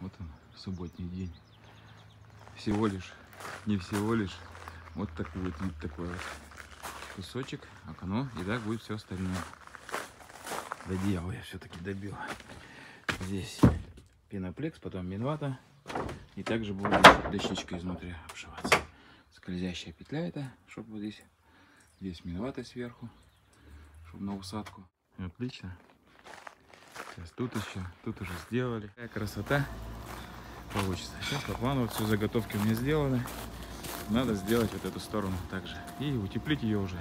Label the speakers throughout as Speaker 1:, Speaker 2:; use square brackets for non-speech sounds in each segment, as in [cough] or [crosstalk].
Speaker 1: Вот он, субботний день. Всего лишь, не всего лишь, вот такой вот вид такой вот. Кусочек, окно, и так будет все остальное. До дьявола я все-таки добил. Здесь пеноплекс, потом минвата. И также будет дощечка изнутри обшиваться. Скользящая петля это, чтобы вот здесь, здесь минвата сверху, чтобы на усадку. Отлично. Сейчас тут еще, тут уже сделали. Какая красота получится. Сейчас по плану вот все заготовки у меня сделаны. Надо сделать вот эту сторону также. И утеплить ее уже.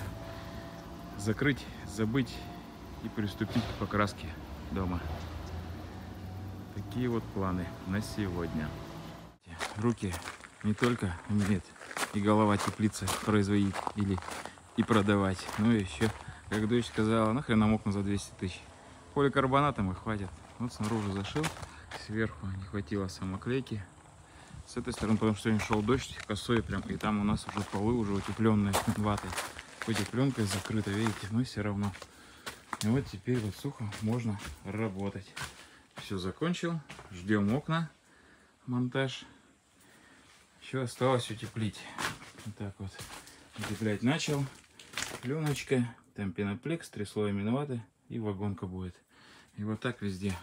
Speaker 1: Закрыть, забыть и приступить к покраске дома. Такие вот планы на сегодня. Руки не только умеют и голова теплица производить или и продавать, но еще, как дочь сказала, нахрен нам окна за 200 тысяч. Поликарбонатом и хватит. Вот снаружи зашил, сверху не хватило самоклейки. С этой стороны, потому что сегодня шел дождь косой прям, и там у нас уже полы уже утепленные [laughs] ватой. Хоть и пленкой закрыто, видите, но все равно. И вот теперь вот сухо можно работать. Все закончил, ждем окна, монтаж. Еще осталось утеплить. Вот так вот. Утеплять начал. Пленочка, там пеноплекс, три слоя миноваты и вагонка будет. И вот так везде.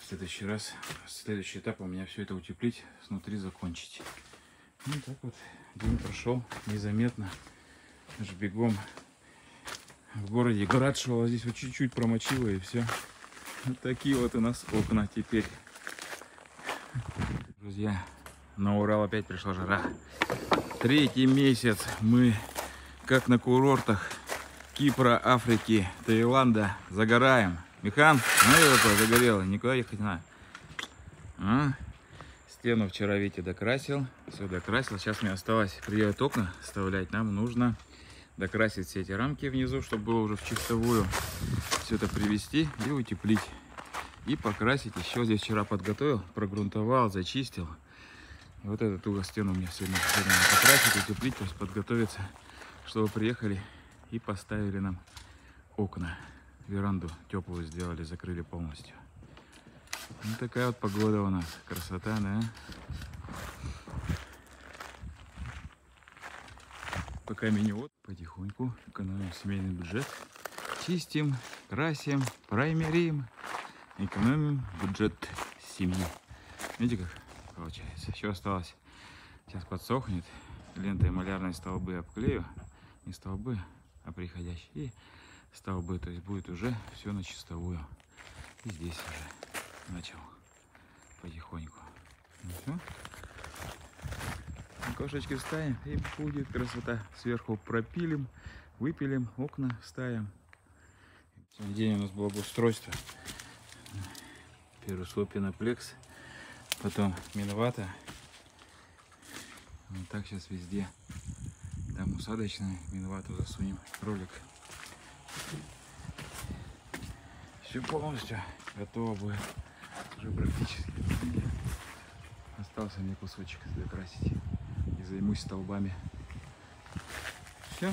Speaker 1: В следующий раз, следующий этап у меня все это утеплить, снутри закончить. Ну так вот, день прошел незаметно. Аж бегом в городе град шел, а здесь вот чуть-чуть промочило и все. Вот такие вот у нас окна теперь. Друзья, на Урал опять пришла жара. Третий месяц мы, как на курортах Кипра, Африки, Таиланда, загораем. Михан, ну такое загорело, никуда ехать не надо. А? Стену вчера Витя докрасил, все докрасил. Сейчас мне осталось приехать окна вставлять. Нам нужно докрасить все эти рамки внизу, чтобы было уже в чистовую. Все это привести и утеплить. И покрасить. Еще здесь вчера подготовил, прогрунтовал, зачистил. Вот эту туго стену мне сегодня, сегодня покрасить, утеплить, то есть подготовиться, чтобы приехали и поставили нам окна. Веранду теплую сделали, закрыли полностью. Ну, такая вот погода у нас. Красота, да? Пока меню вот потихоньку экономим семейный бюджет. Чистим, красим, праймерим. Экономим бюджет семьи. Видите, как получается? Еще осталось. Сейчас подсохнет. Лентой малярной столбы обклею. Не столбы, а приходящие. И столбы. То есть будет уже все на чистовую. И здесь уже начал потихоньку. Ну все. Кошечки вставим и будет красота. Сверху пропилим, выпилим, окна вставим. Сегодня день у нас благоустройство. Первый слой пеноплекс, потом миновато. Вот так сейчас везде. Там усадочная, миновату засунем ролик. Все полностью готово будет. Уже практически. Остался мне кусочек закрасить. И займусь столбами. Все.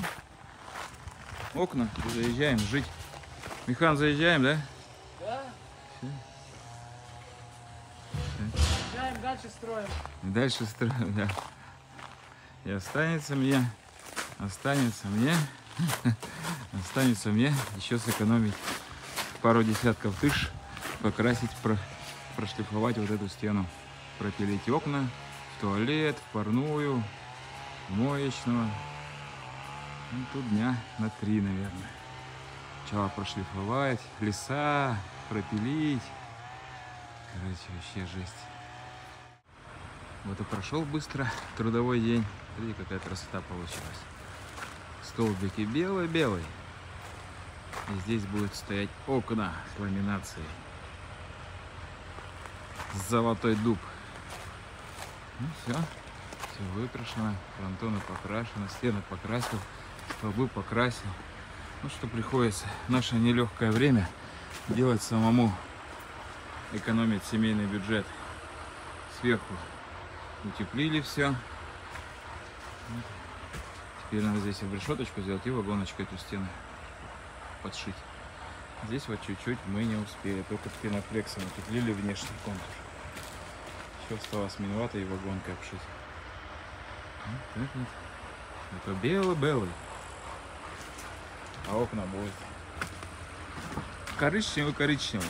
Speaker 1: Окна. Заезжаем жить. Михан, заезжаем, да?
Speaker 2: Да,
Speaker 1: Всё.
Speaker 2: заезжаем, дальше строим.
Speaker 1: Дальше строим, да. И останется мне, останется мне, [laughs] останется мне еще сэкономить пару десятков тысяч, покрасить, про, прошлифовать вот эту стену, пропилить окна, в туалет, в парную, в моечную. Ну, тут дня на три, наверное. Сначала прошлифовать, леса, пропилить. Короче, вообще жесть. Вот и прошел быстро трудовой день. Смотрите, какая красота получилась. Столбики белый-белый. И здесь будут стоять окна с ламинацией. Золотой дуб. Ну все. Все выкрашено. Фронтоны покрашены. Стены покрасил. Столбы покрасил. Ну что приходится наше нелегкое время делать самому. Экономить семейный бюджет. Сверху утеплили все. Теперь надо здесь в решеточку сделать и вагоночкой эту стену подшить. Здесь вот чуть-чуть мы не успели, только пеноплексом утеплили внешний контур. Еще осталось минувато и вагонкой обшить. А, Это белый-белый. А окна будет коричневый-коричневый.